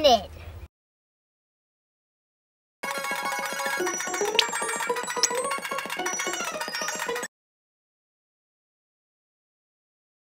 planet.